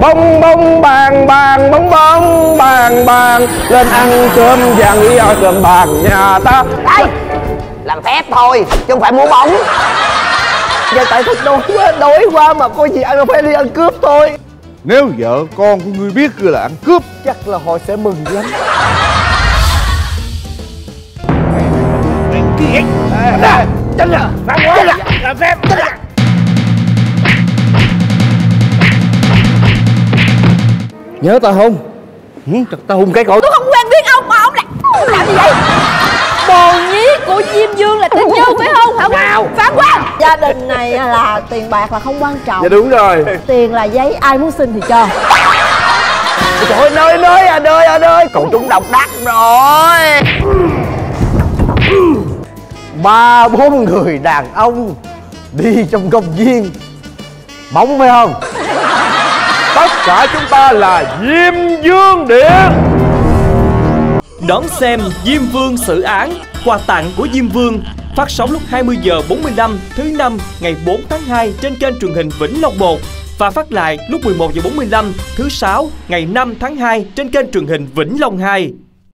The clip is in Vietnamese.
bông bông bàn bàn bông bông bàn bàn lên ăn cơm vàng ý cơm bàn nhà ta đây làm phép thôi chứ không phải mua bóng giờ tại thức đói quá đói quá mà có gì ăn phải đi ăn cướp thôi Nếu vợ con của ngươi biết ngươi là ăn cướp chắc là họ sẽ mừng lắm Nè, Chân quá Làm phép nhớ tao không? Ừ, tao hung cái cổ tôi không quen biết ông mà ông lại làm gì vậy? Bồ nhí của diêm dương là tình nhân phải không? Hả Nào. phán quan gia đình này là tiền bạc là không quan trọng. Dạ đúng rồi. Tiền là giấy ai muốn xin thì cho. Trời ơi nơi nơi à nơi à nơi cậu chúng độc đắc rồi. Ba bốn người đàn ông đi trong công viên. Bóng phải không tất cả chúng ta là diêm dương điện Đón xem Diêm Vương xử án, Quà tặng của Diêm Vương Phát sóng lúc 20 giờ 45 thứ năm ngày 4 tháng 2 trên kênh truyền hình Vĩnh Long 1 và phát lại lúc 11 giờ 45 thứ sáu ngày 5 tháng 2 trên kênh truyền hình Vĩnh Long 2.